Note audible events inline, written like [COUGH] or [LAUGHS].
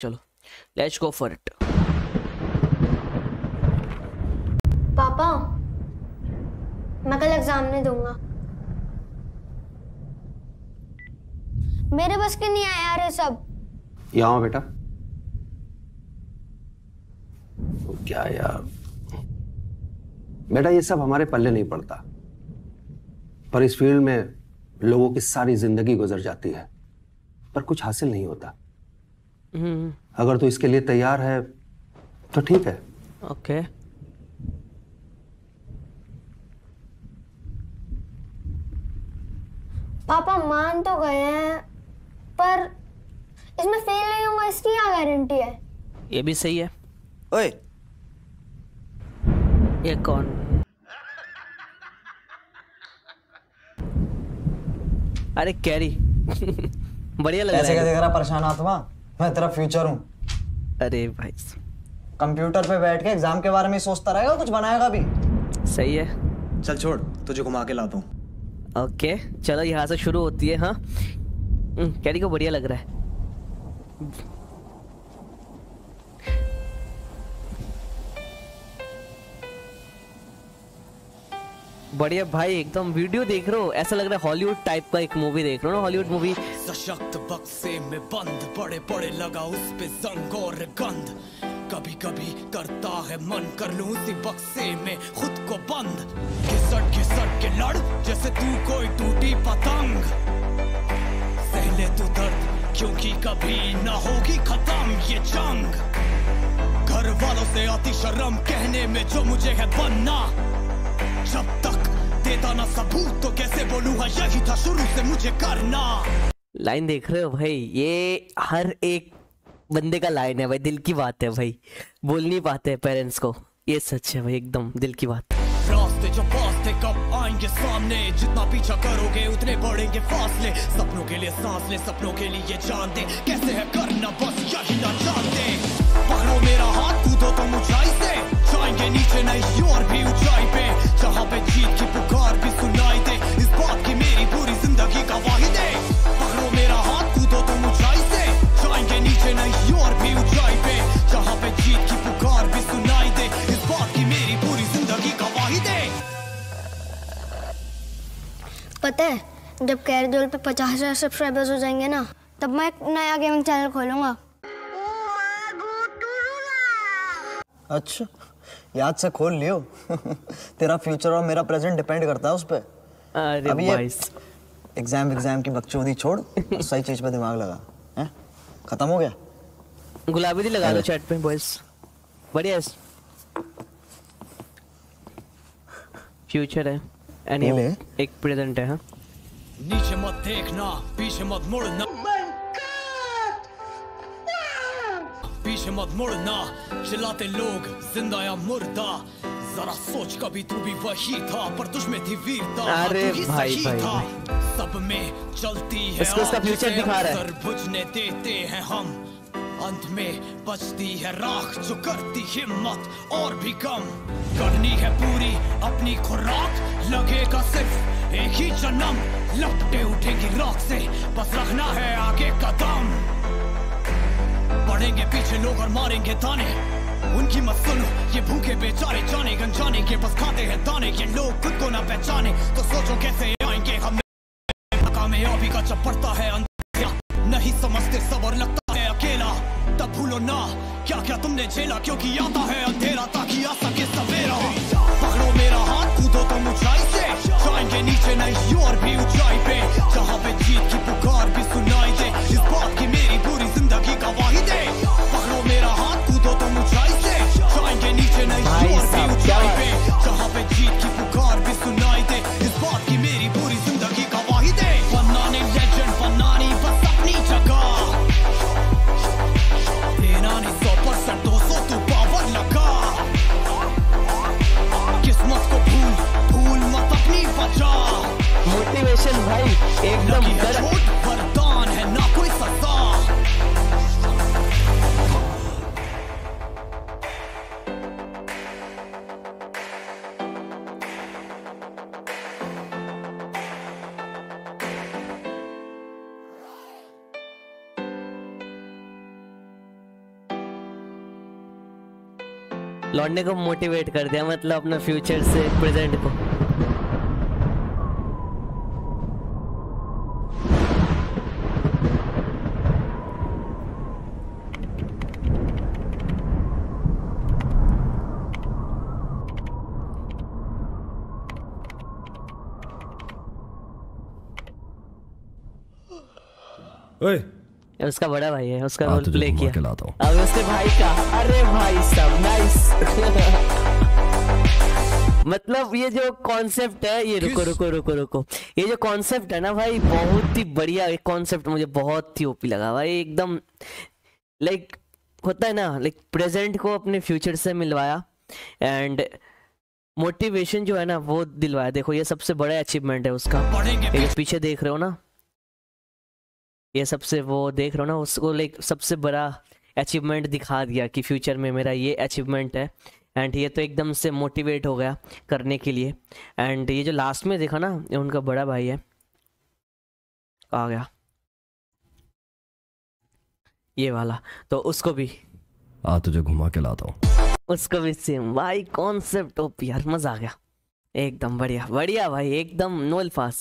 चलो let's go for it पापा मैं कल एग्ज़ाम नहीं दूँगा। मेरे बस के नहीं आया यार ये सब। यहाँ आओ बेटा। क्या यार? बेटा ये सब हमारे पल्ले नहीं पड़ता। पर इस फ़ील्ड में लोगों की सारी ज़िंदगी गुजर जाती है। पर कुछ हासिल नहीं होता। अगर तू इसके लिए तैयार है तो ठीक है। ओके। पापा मान तो गए हैं पर इसमें फेल नहीं होगा इसकी क्या गारंटी है? ये भी सही है। ओए। ये कौन? अरे कैरी। [LAUGHS] बढ़िया लग रहा कैसे है करा परेशान आत्मा मैं तेरा फ्यूचर हूँ। अरे भाई कंप्यूटर पे बैठ के एग्ज़ाम के बारे में सोचता रहेगा कुछ बनाएगा भी। सही है। चल छोड़ तुझे घुमा के लाता हूँ। ओके चलो यहाँ से शुरू होती है हाँ। कह कैरी को बढ़िया लग रहा है। बढ़िया भाई, एकदम वीडियो देख रहे हो। ऐसा लग रहा है हॉलीवुड टाइप का एक मूवी देख रहे हो ना हॉलीवुड मूवी सशक्त बक्से में बंद बड़े बड़े लगा उस पे जंग और गंध कभी कभी करता है मन कर लूँ उसी बक्से में खुद को बंद। घिसट घिसट के लड़, जैसे तू कोई टूटी पतंग। सहले तू दर्द, क्योंकि कभी ना होगी खत्म ये जंग। घर वालों से आती शर्म कहने में जो मुझे है बनना। देता ना सबूत तो कैसे बोलूँ हाँ यही था शुरू से मुझे करना। लाइन देख रहे हो भाई? ये हर एक बंदे का लाइन है भाई दिल की बात है भाई। बोल नहीं पाते पेरेंट्स को। ये सच है भाई एकदम दिल की बात। रास्ते जो पास थे कब आएँगे सामने? जितना पीछा करोगे उतने बढ़ेंगे फासले। सपनों के लिए सांस ले सपनों के लिए जान दे। कैसे है करना बस यही ना जानते। जब कैरदोल पे पचास हज़ार सब्सक्राइबर्स हो जाएँगे ना तब मैं एक नया गेमिंग चैनल खोलूँगा। अच्छा याद से खोल लियो। तेरा फ्यूचर और मेरा प्रेजेंट डिपेंड करता है उस पर अरे अभी एग्ज़ाम एग्ज़ाम की बकचोदी छोड़ सही चीज़ पे दिमाग लगा। हैं? खत्म हो गया? गुलाबी दी लगा लो चैट पे बॉयज़ बढ़िया फ्यूचर है। एंड एक प्रेजेंट है हाँ। नीचे मत देखना पीछे मत मुड़ना पीछे मत मुड़ना चिल्लाते लोग ज़िंदा या मुर्दा जरा सोच कभी तू भी वही था पर तुझ में थी वीरता अरे तू ही भाई, सही भाई, था सब में चलती है इसको इसका जिसे दिखा रहा है। बुझने देते हैं हम अंत में बचती है राख जो करती हिम्मत और भी कम करनी है पूरी अपनी खुराक लगेगा सिर्फ़ एक ही जन्म लपटे उठेगी राख से। बस रखना है आगे कदम बढ़ेंगे पीछे लोग और मारेंगे ताने उनकी मत सुनो, ये भूखे बेचारे जाने गंजाने के बस खाते हैं दाने। ये लोग खुद को ना पहचाने तो सोचो कैसे आएँगे हम। कामयाबी का जब पड़ता है नहीं समझते सबर लगता है अकेला। तब भूलो ना क्या क्या तुमने झेला, क्योंकि आता है अंधेरा, ताकि आ सके सवेरा। लौटने को मोटिवेट कर दिया मतलब अपना फ्यूचर से प्रेजेंट को। ओए उसका बड़ा भाई है उसका हाँ, रोल प्ले किया। के लाता अब उसके भाई का अरे भाई साहब नाइस [LAUGHS] मतलब ये जो कॉन्सेप्ट है ये रुको रुको रुको रुको। ये जो कॉन्सेप्ट है ना भाई बहुत ही बढ़िया एक कॉन्सेप्ट मुझे बहुत ही ओपी लगा भाई एकदम लाइक होता है ना लाइक प्रेजेंट को अपने फ्यूचर से मिलवाया एंड मोटिवेशन जो है ना वो दिलवाया। देखो ये सबसे बड़ा अचीवमेंट है उसका। पीछे देख रहे हो ना ये सबसे वो देख रहा हो ना उसको लाइक सबसे बड़ा अचीवमेंट दिखा दिया कि फ्यूचर में मेरा ये अचीवमेंट है। एंड ये तो एकदम से मोटिवेट हो गया करने के लिए। एंड ये जो लास्ट में देखा ना ये उनका बड़ा भाई है। आ गया। ये वाला तो उसको भी। आ तुझे घुमा के लाता हूँ। उसको भी सेम भाई कॉन्सेप्ट ओपी यार मज़ा आ गया। एकदम बढ़िया बढ़िया भाई एकदम नो अल्फाज